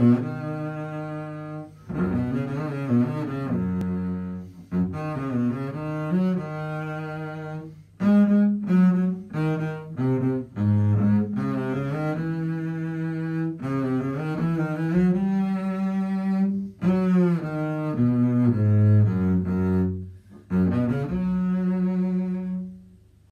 Mm-hmm.